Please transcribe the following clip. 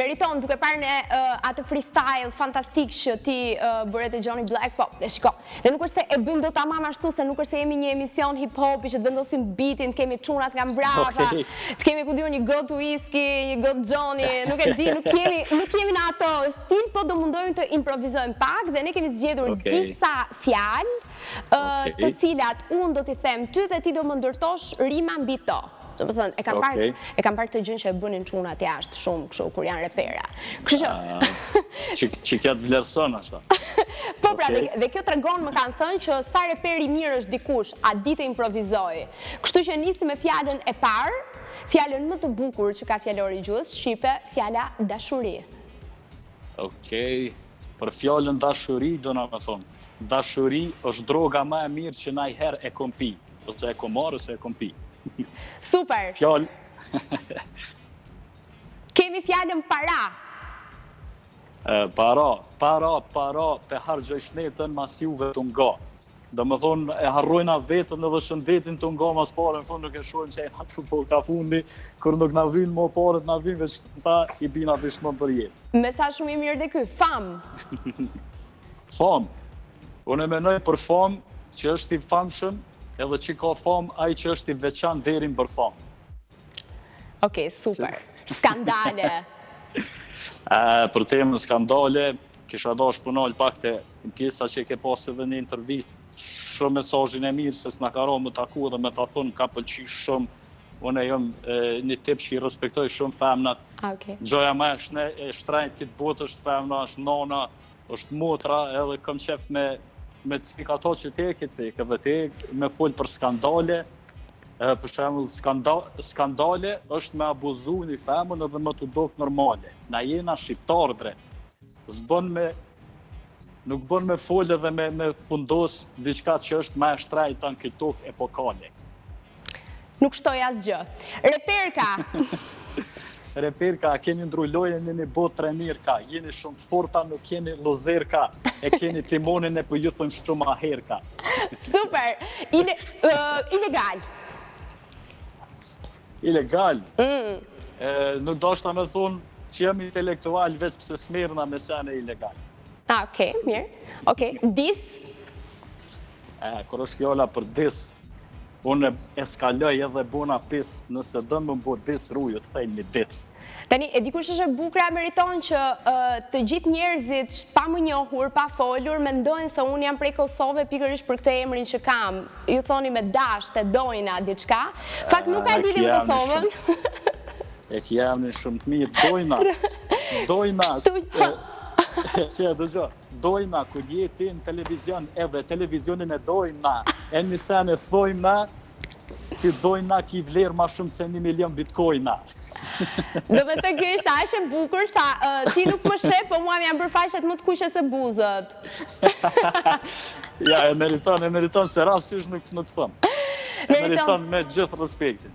Meriton duke parë në atë freestyle fantastik që ti bëre te Johnny Black, po, e shiko, ne nuk është se e bëjmë dot tamam ashtu, se nuk është se jemi një emision hip-hop, që të vendosim bitin, të kemi çunat nga mbrapa, të kemi ku di unë një gotë whisky, një gotë Johnny, nuk e di, nuk jemi në atë stil, po do mundojmë të improvizojmë pak, dhe ne kemi zgjedhur disa fjalë, të cilat unë do t'i them ty dhe ti do më ndërtosh rima mbi to. Do të thotë, e kam parë okay. e kam parë këtë gjënë që e bënin çunat jashtë shumë kështu kur janë repera. Kështu që ah, që që kjo të vlerëson ashtu. Po pra, okay. dhe, dhe kjo tregon më kanë thënë që sa reper i mirë është dikush, a di të improvizojë. Kështu që nisim me fjalën e parë, fjalën më të bukur që ka fjalori i gjuhës shqipe, fjala dashuri. Okej. Okay. Për fjalën dashuri do me thonë. Dashuri është droga ma e mirë që najherë e kom pi. Ose e kom marrë, ose e kom pi. Super! Fjalë... Kemi fjalën para. Para, para, para, po e harxhoj shnetën mas juve tu nga. Do me thonë, e harrojna vetën dhe shëndetin tu nga mas pareve, do me thonë nuk e shohim që nga dalë po vjen fundi, kur nuk na vynë më pare të na vynë, veç ta i bina vishmën për jetë. Mesazh shumë i mirë dhe ky, famë! Famë, Unë mendoj për famë që është i famshëm edhe që ka famë ai që është i veçantë deri në bërthamë. Okej, super. Skandale. Për temën skandale, kisha dashur m'u nal pak te pjesa që ke pasur edhe në intervistë, shumë mesazhin e mirë se s'na ka rënë me u taku dhe me ta thonë, m'ka pëlqy shumë. Unë jam një tip që i respektoj shumë femnat. Ah, okay. Gjoja ma e shenjtë, e shtrenjtë n'këtë botë është femna, është nana. është motra edhe kam qef me me cik ato që te ke cik edhe te me folë për skandale edhe për shemull skanda, skandale është me abuzu një femën edhe me t'u dok normale na jena shqiptar bre s'bën me nuk bën me folë edhe me, me fundos diçka që është ma e shtrajta në këtë tokë epokale Nuk shtoj asgjë. Reperka! Reperka, e keni ndru lojën në një botë trenerka, jeni shumë të forta, nuk jeni lozerka, e keni timonin e po ju thom shumë a herka. Super! Ilegal! Ilegal? Mm. Nuk do t'thotë me thonë që jam intelektual veç pse s'merrna me sene ilegal. A, oke, mirë. Oke, dis? E, kur është fjala për dis, unë eskaloj edhe bona pis, nëse don me bo dis, ruju, të thej një dit. Tani, edhe kush është e bukra e meriton që të gjithë njerëzit pa më njohur, pa folur, mendojnë se unë jam prej Kosove pikërisht për këtë emrin që kam. Ju thoni me dashtë, Dojna, diçka. Fakt, nuk ka lidhje me Kosovën. E ke emnin shumë të mirë, Dojna. Dojna. Kështu që... Që e dëgjo, Dojna, kur je ti në televizion, edhe televizionin e dojna, e një send e thojna, ti Dojna ki vlerë ma shumë se një milion bitcoina. Domethënë kjo ishte aq e bukur, sa ti nuk më sheh, po mua më janë bërë faqet më të kuqe se buzët. Ja, e meriton, e meriton, se rrafsh nuk të them. E meriton me gjithë respektin.